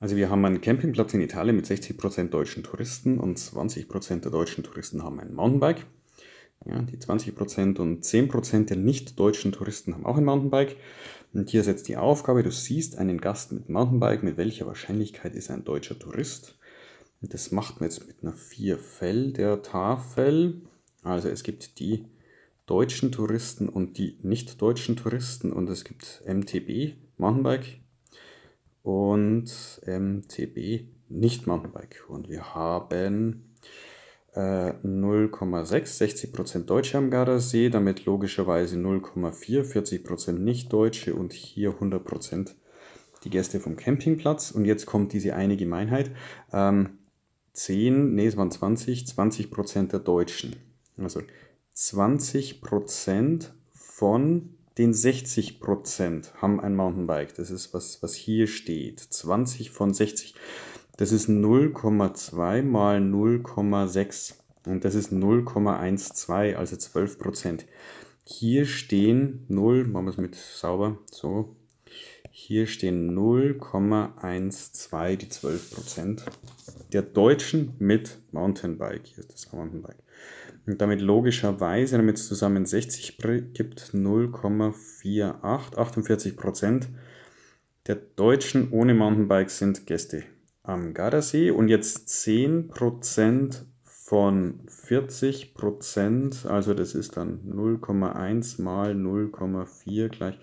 Also wir haben einen Campingplatz in Italien mit 60% deutschen Touristen und 20% der deutschen Touristen haben ein Mountainbike. Ja, die 20% und 10% der nicht-deutschen Touristen haben auch ein Mountainbike. Und hier setzt die Aufgabe, du siehst einen Gast mit Mountainbike, mit welcher Wahrscheinlichkeit ist ein deutscher Tourist? Und das macht man jetzt mit einer Vierfell der Tafel. Also es gibt die deutschen Touristen und die nicht-deutschen Touristen und es gibt MTB, Mountainbike, und MTB nicht Mountainbike. Und wir haben äh, 0,6, 60% Deutsche am Gardasee, damit logischerweise 0,4, 40% Nicht-Deutsche und hier 100% die Gäste vom Campingplatz. Und jetzt kommt diese eine Gemeinheit. Ähm, 10, nee, es waren 20, 20% der Deutschen. Also 20% von den 60% haben ein Mountainbike. Das ist was, was hier steht. 20 von 60. Das ist 0,2 mal 0,6. Und das ist 0,12, also 12% Hier stehen 0, machen wir es mit sauber, so. Hier stehen 0,12, die 12% der Deutschen mit Mountainbike. Hier ist das Mountainbike. Und damit logischerweise, damit es zusammen 60 gibt, 0,48, 48 Prozent der Deutschen ohne Mountainbike sind Gäste am Gardasee. Und jetzt 10 Prozent von 40 Prozent, also das ist dann 0,1 mal 0,4 gleich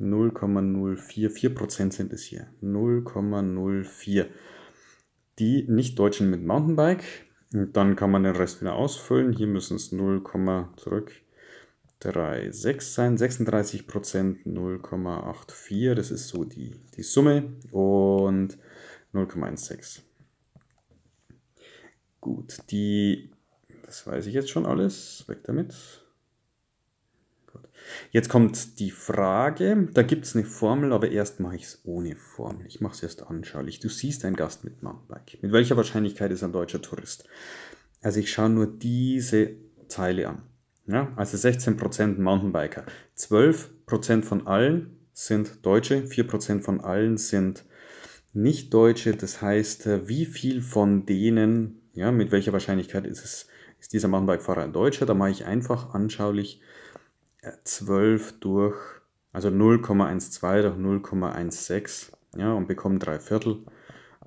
0,04, 4 Prozent sind es hier, 0,04. Die Nicht-Deutschen mit Mountainbike und dann kann man den Rest wieder ausfüllen. Hier müssen es 0, zurück 36 sein, 36 Prozent 0,84, das ist so die, die Summe und 0,16. Gut, die, das weiß ich jetzt schon alles, weg damit. Jetzt kommt die Frage, da gibt es eine Formel, aber erst mache ich es ohne Formel. Ich mache es erst anschaulich. Du siehst einen Gast mit Mountainbike. Mit welcher Wahrscheinlichkeit ist ein deutscher Tourist? Also ich schaue nur diese Zeile an. Ja, also 16% Mountainbiker. 12% von allen sind Deutsche, 4% von allen sind Nicht-Deutsche. Das heißt, äh, wie viel von denen, ja, mit welcher Wahrscheinlichkeit ist es, ist dieser Mountainbike-Fahrer ein Deutscher? Da mache ich einfach anschaulich 12 durch, also 0,12 durch 0,16 ja, und bekommen 3 Viertel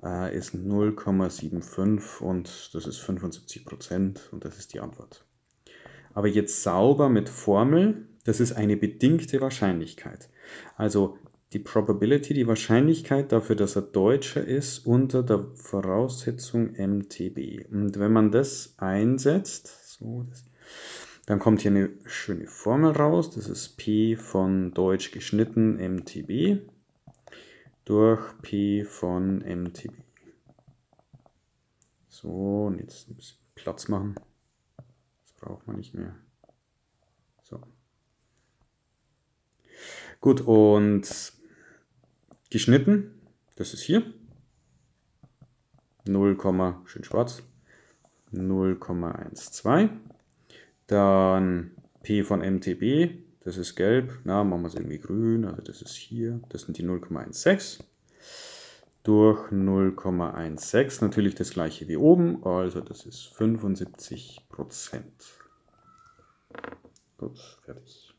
äh, ist 0,75 und das ist 75 Prozent und das ist die Antwort. Aber jetzt sauber mit Formel, das ist eine bedingte Wahrscheinlichkeit. Also die Probability, die Wahrscheinlichkeit dafür, dass er Deutscher ist, unter der Voraussetzung MTB. Und wenn man das einsetzt, so, das dann kommt hier eine schöne Formel raus. Das ist P von Deutsch geschnitten MTB durch P von MTB. So, und jetzt ein bisschen Platz machen. Das braucht man nicht mehr. So. Gut, und geschnitten, das ist hier. 0, schön schwarz. 0,12. Dann P von MTB, das ist gelb. Na, machen wir es irgendwie grün. Also das ist hier. Das sind die 0,16 durch 0,16. Natürlich das gleiche wie oben. Also das ist 75 Prozent. Gut, fertig.